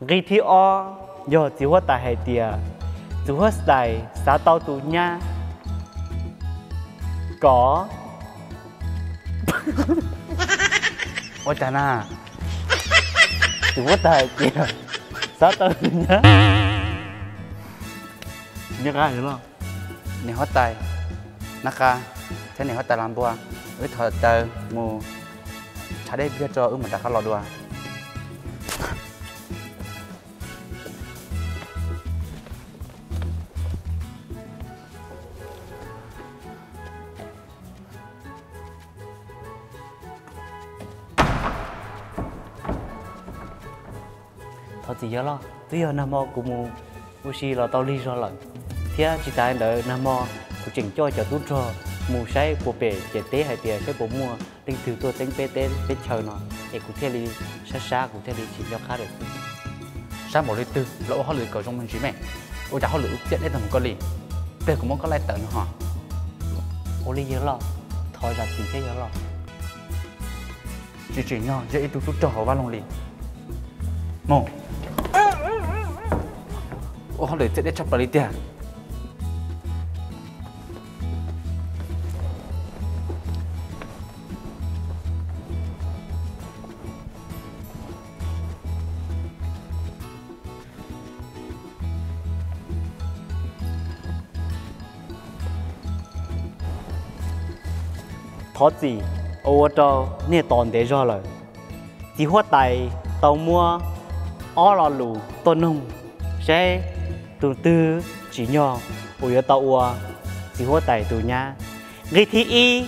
gây thi o giờ chỉ hoa tại hệ tiề chỉ hoa tại xã tàu tù nha có ôi chà na chỉ hoa tại tiề xã tàu tù nha nhớ cái gì không นี่ฮอตตายนะคะใช่นี่ฮอตตายลำบัว thôi chỉ nhớ lo tuy giờ nam mô của mu mu si là tao ly rồi lần thế chỉ tại đợi nam mô của chỉnh cho cho tốt cho mu sai của bể chế tế hay tiền sai của mua tinh thứ tôi tính bê tên bê chờ nó để cụ thể đi xa xa cụ thể đi chỉ cho khác được sao một lít tư lỗ họ lưỡi cầu trong mình chỉ mẹ. Ôi chả họ lưỡi tiện đấy thằng con lì tê cũng muốn có lại tận họ ô ly nhớ lo thôi là chỉ thế nhớ lo. Chỉ chỉ nhau dễ tu tu trò vào lòng lì mồ ô họ lưỡi tiện đấy chọc vào gì? Ô cho nè tòn để cho rồi chỉ hoa tài, tàu mua, ó lò lù, tôn nông sẽ từ từ, chỉ nhỏ ôi tàu ua chỉ hoa tài từ nhà. Gây thi y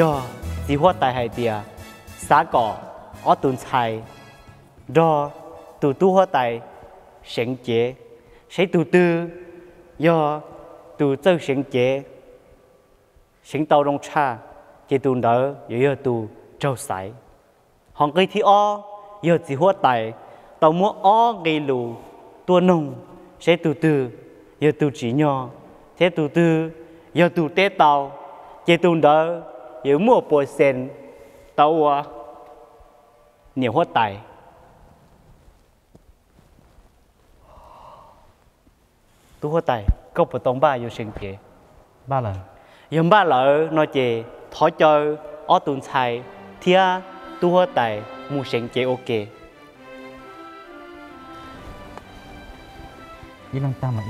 yo chỉ hoa tài hay tiề xã cỏ, ó tuần xài. Do từ tu hoa tài sáng chế. Sẽ từ từ yo từ từ sáng chế. Sinh tàu đông cha chỉ tu đỡ giờ tu trâu sải. Hòn cây thi o, giờ chỉ hoa tài. Tàu mua o, gây lù, tua nông sẽ từ từ giờ tu chỉ nhỏ thế từ từ giờ tu tê tàu chỉ tu đỡ giờ mua bồi sen tàu à nhiều hoa tài. Tu hoa tài câu bờ tông ba giờ sinh kế. Ba lần yếm ba lỡ nó chè thói chơi ở tuần xài thia tu hoa tài mu sinh chế ok ý lăng ta mà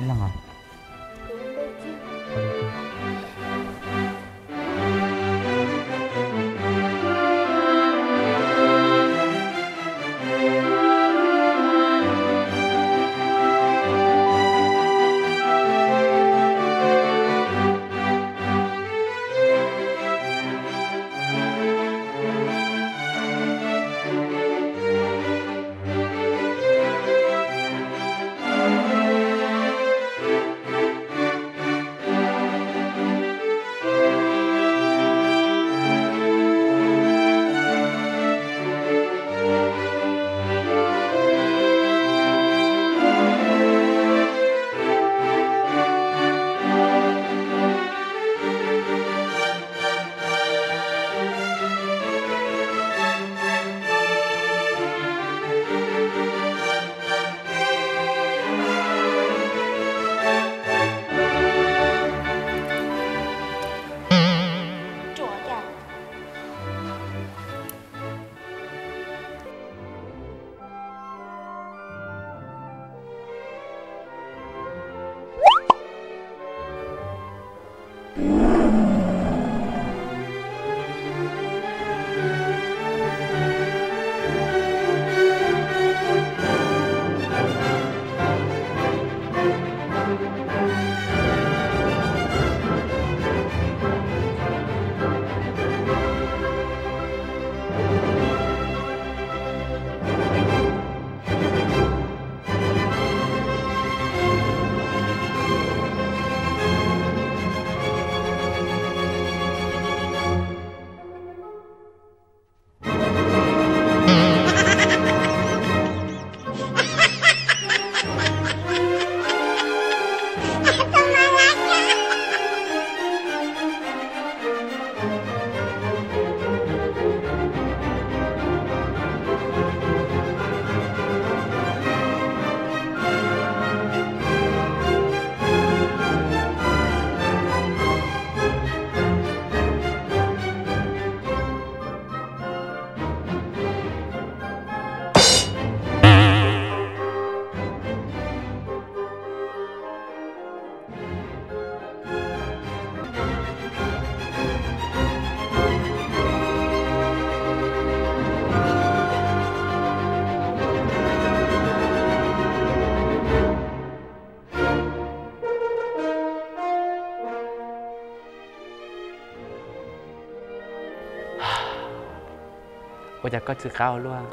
我就 có chữ cao luôn.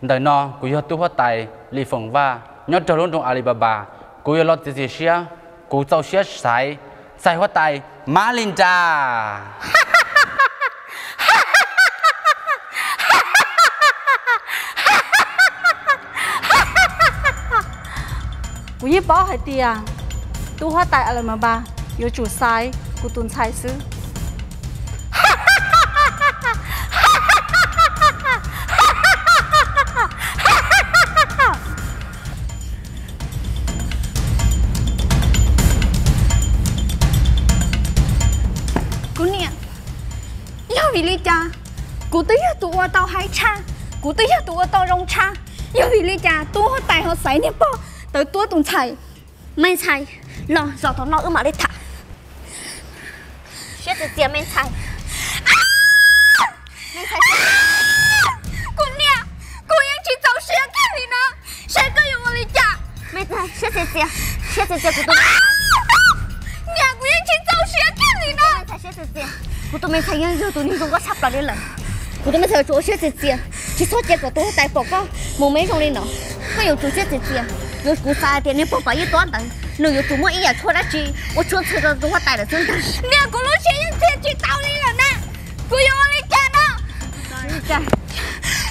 Đời nó cú yo tu hoa tài li phong va nhớ cho luôn trong Alibaba. Cú yo lo tự gì xia cú tàu xia sai sai hoa tài má linh cha cú yi bỏ hai tia tu hoa tại Alibaba yo chủ sai cú tuần sai sư vì lý cha cụ tí tụ ở tàu hai cha cụ tí tụ ở tàu rong cha yêu vì lý cha tụ họ tài họ sấy nè bò. Tới tua tụng chạy mấy chạy lo giờ tao nó ư mà đi thả. Chết thì tiền mấy chạy mấy chạy cụ nè cụ yên chỉ tàu xe cái gì nữa xe có dùng lý cha mấy chạy chết thì tiền chết thì tiền của tôi nhà cụ yên chỉ tàu xe cái gì nữa mấy chạy chết thì tiền của tôi mình thấy nhân rồi tụi mình không có sắp lại đây lần. Của tôi mình thấy chỗ chết chết chết chỉ số chết của tôi tại bỏ có một mấy trong lên nó có nhiều chỗ chết chết chết nhiều cú sai tiền nên bỏ bao nhiêu toán đấy nếu nhiều chủ mua ý à chua đã chi. Tôi chua chua rồi tôi hoa tài là chân thật nè của lúc chơi nhân chết chỉ tao lên lần nè. Của yêu lên cha nó cha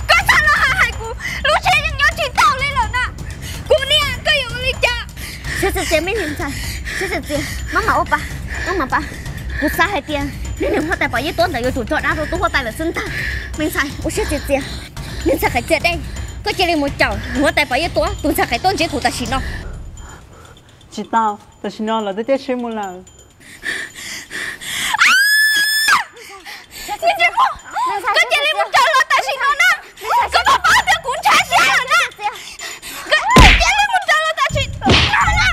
có sao nó hại hại của lúc chơi nhân nhớ chỉ tao lên lần nè. Của nè có yêu lên cha chết chết chết mấy lần sai chết chết chết mama opa mama ba cú sai hay tiền nên nếu hoa tài bao nhiêu toán đấy chủ chọn đã rồi tôi hoa tài là chân thật mình sai ôi chết chết chết. Nên sao phải chết đây. Có chơi lên một chậu hoa tài bao nhiêu toán tôi sao phải toán chế thủ ta chỉ nó chị tao ta xin nó là tôi chết xem một lần Nhìn chưa không? Có chơi lên một chậu là ta chỉ nó nè Có bà ba đứa cũng trả xe rồi nè Có chơi lên một chậu là ta chỉ nó nè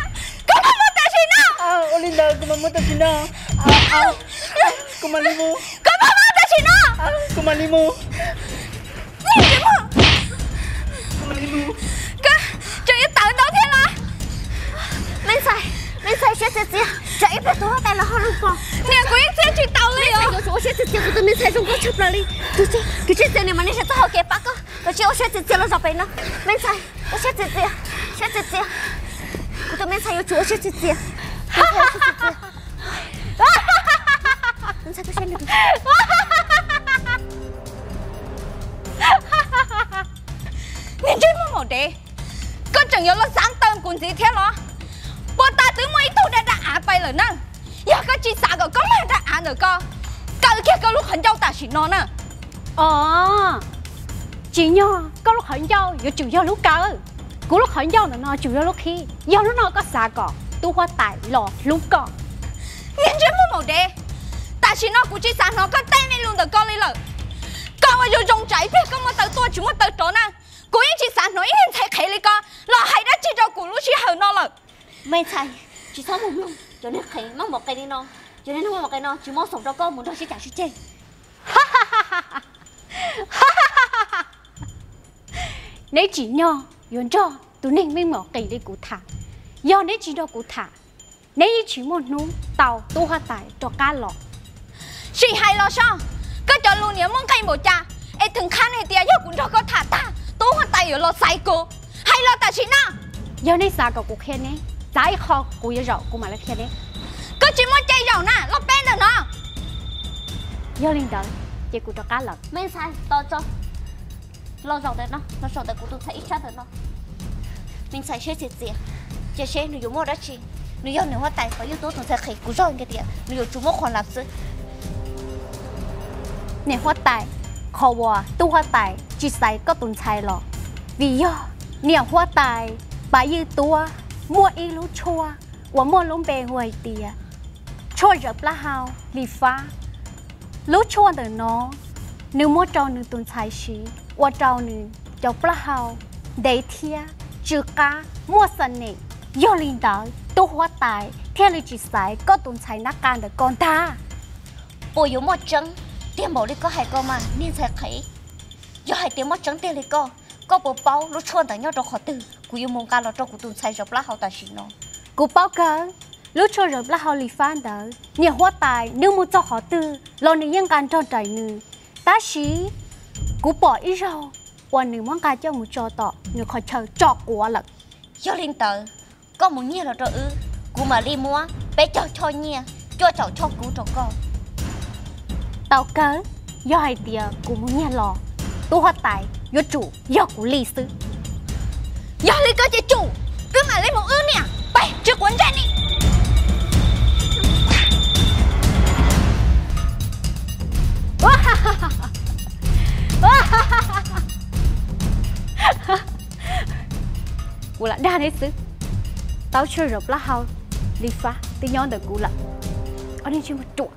Có bà ba ta nó à Olinda ta xin nó como limo Có bà ba ta chỉ nó à como limo Nhìn chưa không? como limo Có Trời ơi tận đâu thế là mình sai mình sai chết chết chết chạy về tôi hoa tài là họ lúc con. Nè của em sẽ chỉ tàu lên sai có chỗ chết chết chết tôi mình sai trong có chấp lại đi. Tôi chết cái chết chết này mà nên sẽ tao kẹp bác cơ tôi chết chết chết chết nó. Dọc bên nó mình sai tôi chết chết chết chết chết chết tôi mình sai có chỗ chết chết chết mình sai tôi chết được một đế Có chẳng nhớ là sáng tâm cùng gì thế đó Bộ ta từ mấy thu đã đã á bay rồi nè Giờ có chỉ xa có có mà đã á nữa co Cả kia có lúc hẳn dâu ta chỉ nó nè ờ chị nhỏ có lúc hận dâu giờ chịu dâu lúc cao cú lúc hận dâu là nó chịu dâu lúc khi dâu nó nó có xa cỏ tu hoa tài lò lúc chứ mà một đế Ta chỉ nó cũng chỉ nó có tay này luôn được con lên rồi Con mà dù dùng chạy con mà tự tôi chúng mà tự trốn Cô yên chỉ xa nó yên thấy khẩy lên con Là hay đã chỉ cho cụ lúc chỉ hờ nó rồi mình sai chỉ một luôn cho nên thấy mắc một cái đi nó cho nên không một cái nó chỉ mong sống cho con muốn cho chị trả chị chơi nếu chị nhỏ yon cho tụi nên mình mở kỳ đi cụ thả. Do nếu chị đó cụ thả nếu chỉ một nú tàu tu hoa tài cho cá lọ Chị hay lo sao? Có cho luôn nhớ mong cây một cha Ê từng khăn này tìa yêu cũng cho có thả ta Tú hoa tay ở lo say cô. Hay lo ta chị na do nếu xa cậu cụ khen nè trái kho cụ yêu rậu cụ mà lấy khen nè Có chỉ muốn chơi dầu na Lo bên rồi nó. Do lên đợi chị cụ cho cá lọ mình sai to cho. Lo dòng đấy nó nó dòng đấy của tôi thấy ít chắc rồi nó. Mình sai chết chết chết chết chết nếu dùng mua đó chi nếu dùng nếu hoa tài có yếu tố tôi sẽ khỉ của rồi cái tiền nếu dùng chúng mua khoản làm sự ในหัวใจคอวัวตู้หัวใจจิตใจก็ตุนชัยหรอกวิยอเนี่ยหัวใจปายืดตัวมั่วอีรู้ชัวว่ามั่วล้มเบหวยเตียช่วยเจอปลาเฮาลีฟ้ารู้ชัวเดินน้องนึกมั่วเจ้าหนึ่งตุนชัยชีว่าเจ้าหนึ่งเจ้าปลาเฮาเดเทียจืก้ามั่วสนิทยอลินดาตู้หัวใจเทียริจิตใจก็ตุนชัยนักการเดกอนตาปอยู่มั่วจัง tiền bảo đi có hai con mà nên sẽ khỉ do hai tiền một trứng tiền đi có. Có bộ bao lúc chuan tại nhau trong khó từ cú yêu mong ca lo trong cú tuần sai rập lá hậu tài xí nó. Cú bao cờ lúc cho rồi là họ lì phan đó nhiều hoa tài nếu muốn cho họ tư lo nữ nhân can cho trời nữ. Ta xí cú bỏ ít rau. Và nữ món cá cho một cho tọ nữ khỏi chờ cho của lận cho linh tờ có một nhiều là rồi ư. Cú mà đi mua bé cho cho nhia cho cháu cho cú cho con tao cớ, do hai tia của muốn nhà lò. Tu hoa tài, do chủ, do của lì sư. Do lấy cơ chế chủ, cứ mà lấy một ư nè bay chưa quấn ra đi. Cú là đa đấy sư. Tao chưa rồi lá hao, lì phá, tí nhón được cú là ở đây chưa một chuột